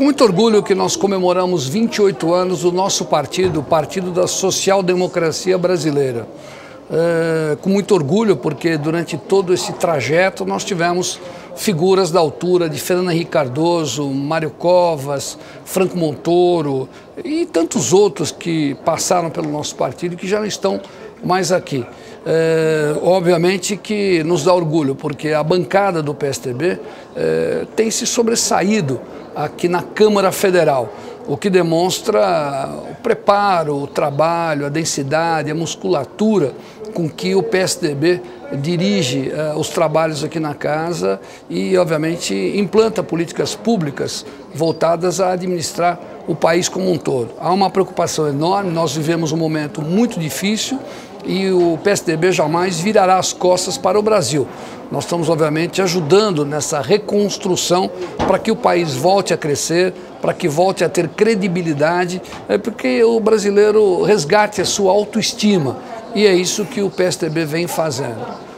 Com muito orgulho que nós comemoramos 28 anos do nosso partido, o Partido da Social Democracia Brasileira. É, com muito orgulho, porque durante todo esse trajeto nós tivemos figuras da altura de Fernando Henrique Cardoso, Mário Covas, Franco Montoro e tantos outros que passaram pelo nosso partido e que já não estão mais aqui. É, obviamente que nos dá orgulho, porque a bancada do PSDB é, tem se sobressaído aqui na Câmara Federal, o que demonstra o preparo, o trabalho, a densidade, a musculatura com que o PSDB dirige uh, os trabalhos aqui na casa e, obviamente, implanta políticas públicas voltadas a administrar o país como um todo. Há uma preocupação enorme, nós vivemos um momento muito difícil e o PSDB jamais virará as costas para o Brasil. Nós estamos, obviamente, ajudando nessa reconstrução para que o país volte a crescer, para que volte a ter credibilidade, é porque o brasileiro resgate a sua autoestima. E é isso que o PSDB vem fazendo.